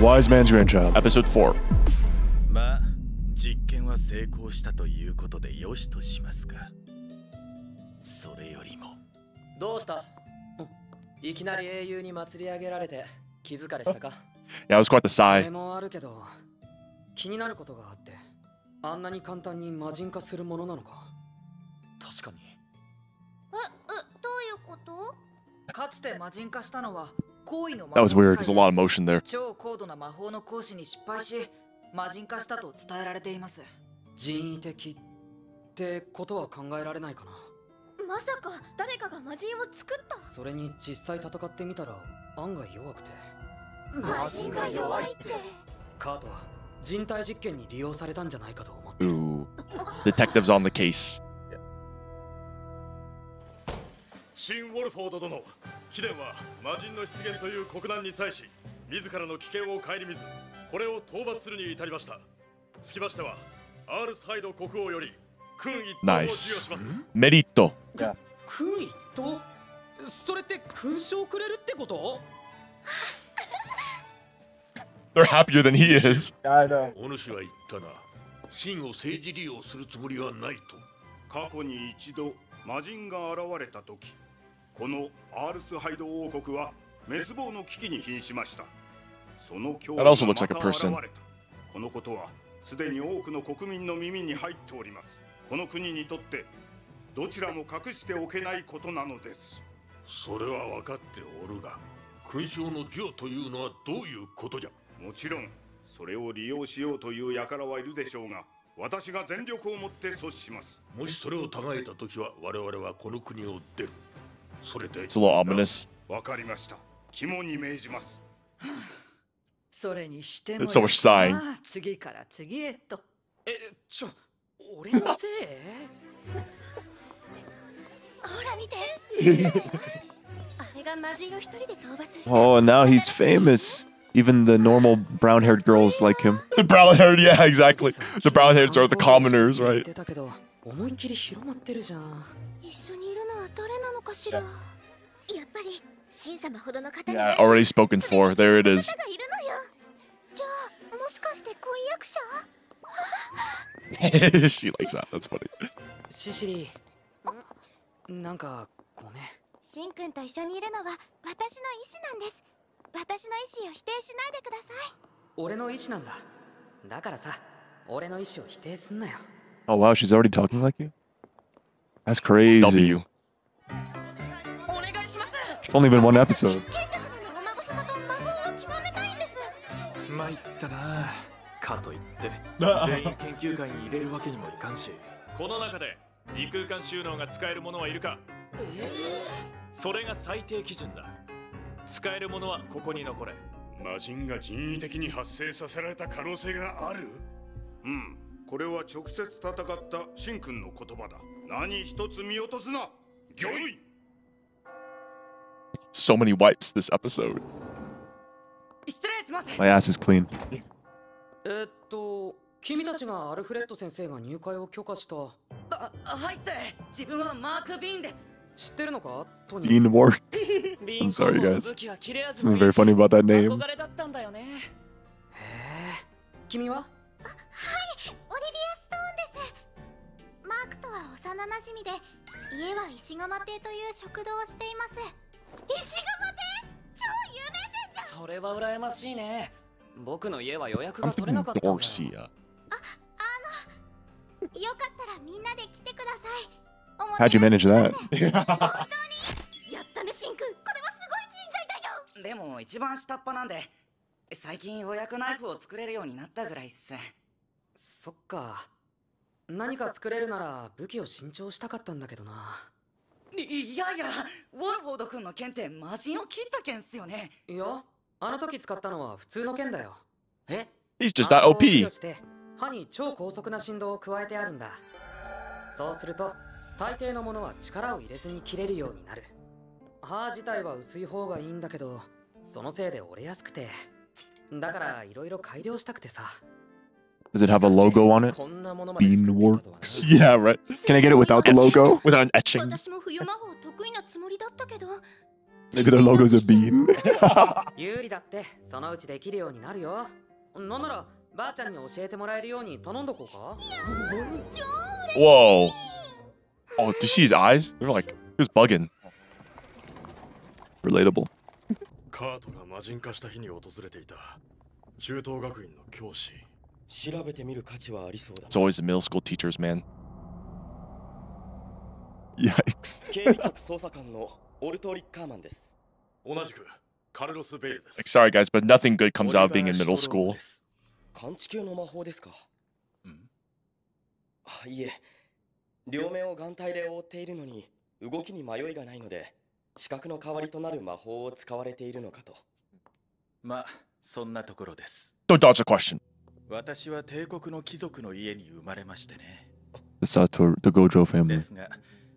Wise man's grandchild. Episode 4. まあ実験は成功したということでよしとしますかそれよりもどうしたいきなり英雄に祭り上げられて気づかれしたか Yeah, it was quite the そ sigh. れもあるけど気になることがあってあんなに簡単に魔人化するものなのか確かにえ、え、どういうことかつて魔人化したのは行為の That was weird. There's a lot of motion there. 超高度な魔法の行使に失敗し魔人化したと伝えられています人為的ってことは考えられないかなまさか誰かが魔人を作ったそれに実際戦ってみたら案外弱くて魔人が弱いってカートは人体実験に利用されたんじゃないかと思って Ooh. Detectives on the case. シン・ウォルフォード殿 貴殿は魔人の出現という国難に際し自らの危険を顧みずこれを討伐するに至りましたつきましてはアールスハイド国王より勲一等を授与.します Merito. 君一等？それって勲章くれるってこと？They're happier than he is. I know. お主は言ったな真を政治利用するつもりはないと過去に一度魔人が現れた時このアールスハイド王国は滅亡の危機に瀕しました。その脅威がまた現.れた。このことはすでに多くの国民の耳に入っております。この国にとってどちらも隠しておけないことなのです。それは分かっておるが勲章の授与というのはどういうことじゃ？もちろんそれを利用しようという輩はいるでしょうが私が全力をもって阻止します。もしそれを違えた時は我々はこの国を出る It's a little ominous. It's so much sighing. oh, now he's famous. Even the normal brown haired girls like him. The brown haired, yeah, exactly. The brown hairs are the commoners, right? Yeah, already spoken for. There it is. 方がいるのよじゃあもしかして婚約者 she likes that. That's funny. シシリなんかごめんしんくんと一緒にいるのは私の意志なんです私の意志を否定しないでください俺の意志なんだだからさ俺の意志を否定すんなよ Oh, wow, she's already talking like you? That's crazy. W. only been one episode. 賢者様のお孫様と魔法を極めたいんです参ったな。かといって全員研究会に入れるわけにもいかんしこの中で異空間収納が使えるものはいるか。それが最低基準だ。使えるものはここに残れ。魔人が人為的に発生させられた可能性がある？うん。これは直接戦ったシンくんの言葉だ。何一つ見落とすな。御意 So many wipes this episode. My ass is clean. えーっと君たちがアルフレッド先生が入会を許可した。あはいっす。自分はマーク・ビーンです。知ってるのか？トニー。Bean works. ビ I'm sorry, の guys. 武器は切れ味 Something もいい very し funny about that name. 憧れだったんだよね。へえ。君は？オリビア・ストーンです。マークとは幼馴染で家は石窯亭という食堂をしています石窯亭超有名店じゃん。それは羨ましいね。僕の家は予約が取れなかったんだよ。Dorcia. よかったらみんなで来てください。How'd you な manage that? やったねしんくん。これはすごい人材だよ。でも一番下っ端なんで最近予約ナイフを作れるようになったぐらいっす。そっか。何か作れるなら武器を新調したかったんだけどないいやいやウォルフォード君の剣って魔人を切った剣っすよね。いやあの時使ったのは普通の剣だよ。え？He's just that OP. をして刃に超高速な振動を加えてあるんだ。そうすると大抵のものは力を入れずに切れるようになる。刃自体は薄い方がいいんだけどそのせいで折れやすくて。だからいろいろ改良したくてさ Does it have a logo on it? こんなものまで作っていたとはね Beanworks. Yeah, right. Can I get it without the logo? Without an etching. 私も冬魔法得意なつもりだったけど Maybe their logo's a bean. 有利だってそのうちできるようになるよなんならばあちゃんに教えてもらえるように頼んどこうか Whoa. Oh, do you see his eyes? They're like, he was bugging. Relatable. カートが魔人化した日に訪れていた中東学院の教師 調べてみる価値はありそうだ It's always the middle school teachers, man. Yikes. 警備局捜査官のオルト・リッカーマンです同じくカルロス・ベイルです Like, sorry guys, but nothing good comes out of being in middle school. 感知系の魔法ですかあいえ両面を眼帯で覆っているのに動きに迷いがないので視覚の代わりとなる魔法を使われているのかとまあそんなところです Don't dodge the question. 私は帝国の貴族の家に生まれましてね The Sato, the Gojo で family. すが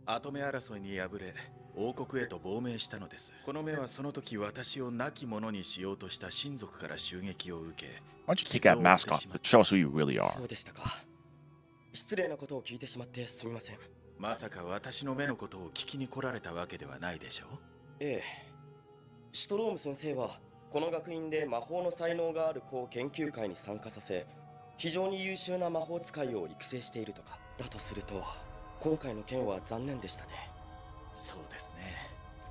跡目争いに敗れ王国へと亡命したのですこの目はその時私を亡き者にしようとした親族から襲撃を受け Why don't you take that mask off? Show us who you really are? そうでしたか失礼なことを聞いてしまってすみませんまさか私の目のことを聞きに来られたわけではないでしょう？ええシュトローム先生はこの学院で魔法の才能がある子を研究会に参加させ非常に優秀な魔法使いを育成しているとかだとすると今回の件は残念でしたね。そうですね。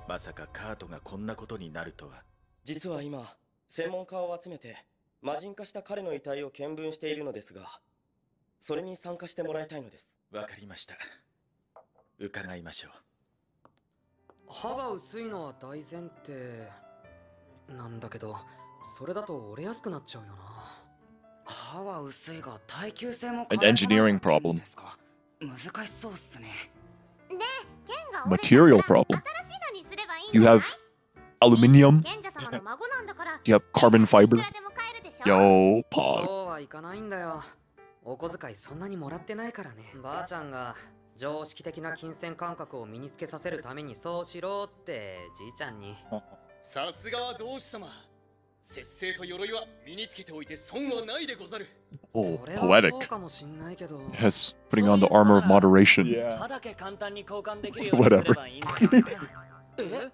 まさかカートがこんなことになるとは。実は今専門家を集めて魔人化した彼の遺体を見分しているのですがそれに参加してもらいたいのです。わかりました。伺いましょう。歯が薄いのは大前提なんだけどそれだと折れやすくなっちゃうよな歯は薄いが耐久性も An engineering problem. 難しそうっすねで剣が Material problem. 新しいのにすればいいん Do you have aluminium? 賢者様の孫なんだから Do you have carbon fiber? いくらでも買えるでしょ？Yo, そ Pog. うはいかないんだよお小遣いそんなにもらってないからねばあちゃんが常識的な金銭感覚を身につけさせるためにそうしろってじいちゃんにさすがは同志様節制と鎧は身につけておいて損はないでござる Oh, それは poetic. そうかもしんないけど Yes, putting on the armor of moderation. 歯だけ簡単に交換できるようにすれ Whatever.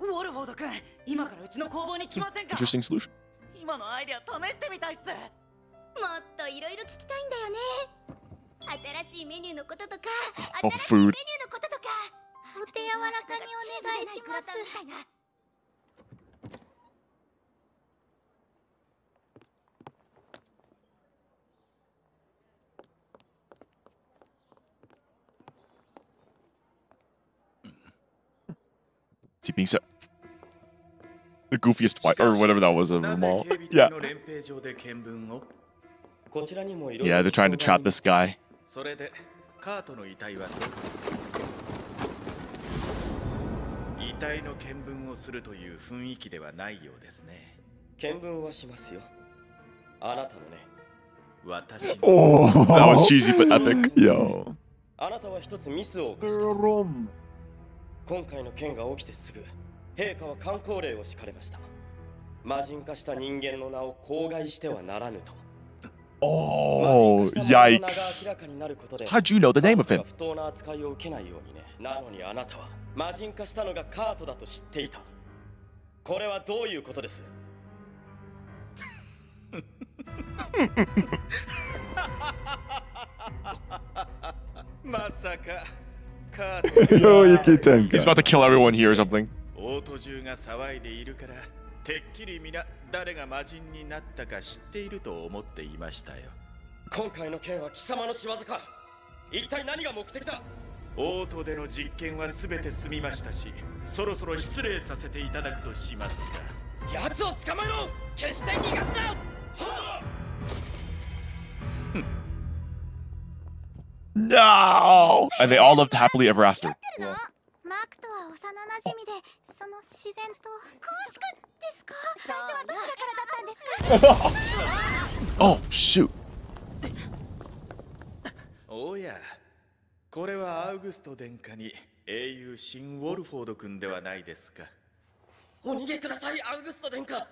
ウォルフォード君今からうちの工房に来ませんか？Interesting solution. 今のアイデア試してみたいっすもっといろいろ聞きたいんだよね新しいメニューのこととか Oh, 新しいメニュー.のこととかお手柔らかにお願いします「Is ですね見分はしますよあなたのね私の Oh, That was cheesy but epic. Yo. あなたは一つミスを犯した今回の件が起きてすぐ 陛下は観光令を敷かれました魔人化した人間の名を口外してはならぬと Oh, 魔人化した者の名が yikes. How'd you know the name of him? 不当な扱いを受けないようにねなのにあなたは魔人化したのがカートだと知っていたこれはどういうことです？まさかカート Yo. He's about to kill everyone here or something. オート中が騒いでいるからてっきり皆誰が魔人になったか知っていると思っていましたよ。今回の件は貴様の仕業か。一体何が目的だ？オートでの実験は全て済みましたしそろそろ失礼させていただくとしますか奴を捕まえろ！決して逃がすな！No! And they all lived happily ever after. マ幼馴染でその自然と。詳しくですか？最初はどちらからだったんですか？Oh, shoot. おやこれはアウグスト殿下に英雄シン・ウォルフォード君ではないですか。お逃げくださいアウグスト殿下。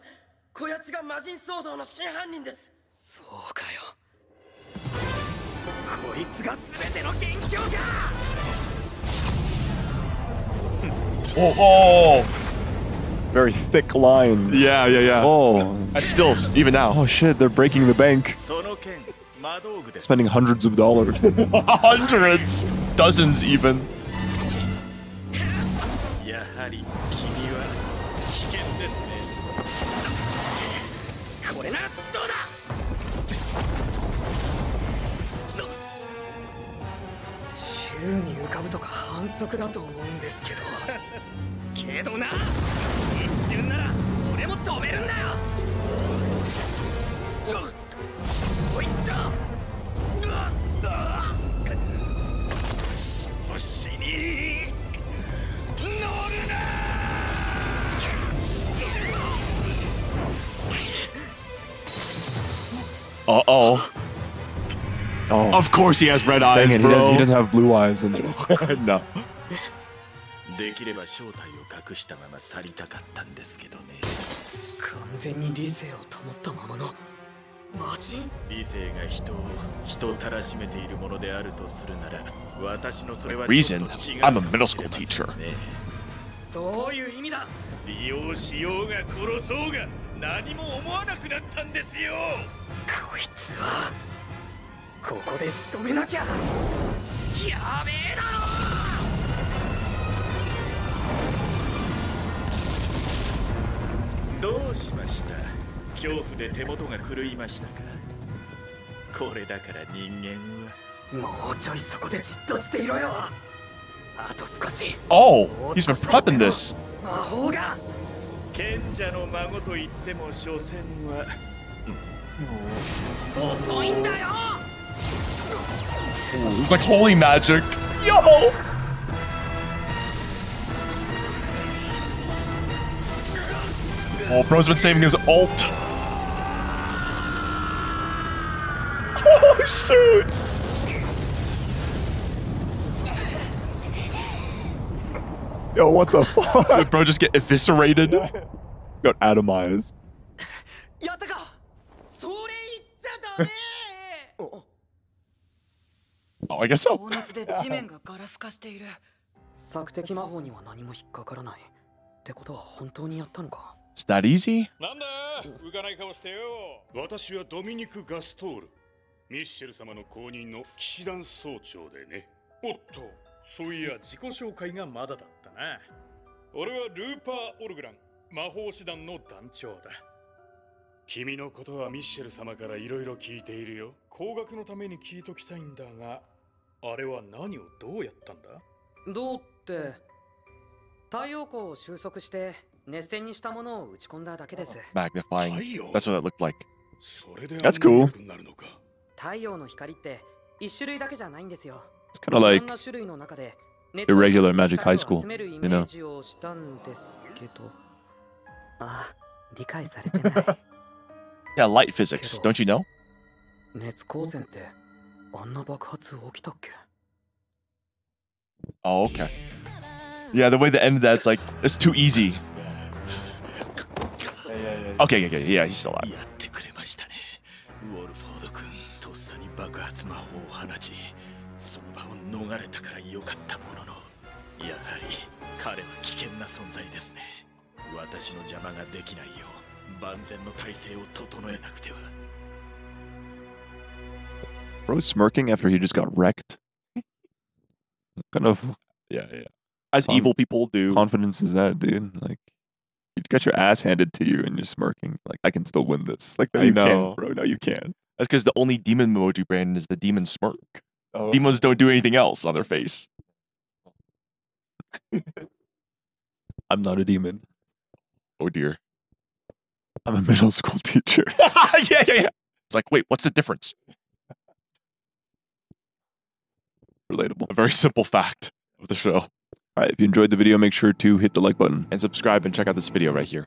こやつが魔人騒動の真犯人です。そうかよ。こいつが全ての元凶か Oh, oh. Very thick lines. Yeah, yeah, yeah. Oh. I still, even now. Oh shit, they're breaking the bank. Spending hundreds of dollars. hundreds! Dozens even. けどけどな一瞬なら俺も止めるんだよおいっちょ星に乗るな Uh oh. Oh. Of course he has red eyes, Dang it, he, bro. does, he doesn't have blue eyes. And no. できれば正体を隠したまま去りたかったんですけどね。完全に理性を保ったままの。魔人？理性が人を人たらしめているものであるとするなら私のそれは.ちょっと違う I'm a か middle もし school れません teacher. ねどういう意味だ？利用しようが殺そうが何も思わなくなったんですよ。こいつはここで仕留めなきゃ。やべえだうしました？恐怖で手元が狂いましたか？これだから人間は。ろもうちょいそこでじっとしていろよ。あと少し。Oh, he's been prepping this. 魔法が。賢者の孫と言っても所詮は。遅いんだよ。It's like holy magic. Yo! Oh, bro's been saving his ult. Oh, shoot! Yo, what the fuck? Did bro just get eviscerated? Got atomized. やったかそれ言っちゃダメ Oh, I guess so. 高熱で地面がガラス化している索敵魔法には何も引っかからないってことは本当にやったのか It's that easy? なんだ？浮かない顔してよ。私はドミニク・ガストール。ミッシェル様の後任の騎士団総長でね。おっと。そういや自己紹介がまだだったな。俺はルーパー・オルグラン。魔法師団の団長だ。君のことはミッシェル様からいろいろ聞いているよ。工学のために聞いときたいんだがあれは何をどうやったんだ？どうって。太陽光を収束して Magnifying. That's what that looked like. That's cool. It's kind of like irregular magic high school, you know. yeah, light physics, don't you know? Oh, okay. Yeah, the way the end of that's like, it's too easy. Okay, okay, yeah, he's still alive. やってくれましたねウォルフォード君とっさに爆発魔法を放ちその場を逃れたからよかったもののやはり彼は危険な存在ですね私の邪魔ができないよう万全の体制を整えなくては Bro smirking after he just got wrecked. What kind of Yeah, yeah. As Con- evil people do. confidence is that, dude? Like, you got your ass handed to you and you're smirking. Like, I can still win this. Like, no, I you know. can't, bro. No, you can't. That's because the only demon emoji brand is the demon smirk. Oh. Demons don't do anything else on their face. I'm not a demon. Oh dear. I'm a middle school teacher. yeah, yeah, yeah. It's like, wait, what's the difference? Relatable. A very simple fact of the show. All right, if you enjoyed the video, make sure to hit the like button. And subscribe and check out this video right here.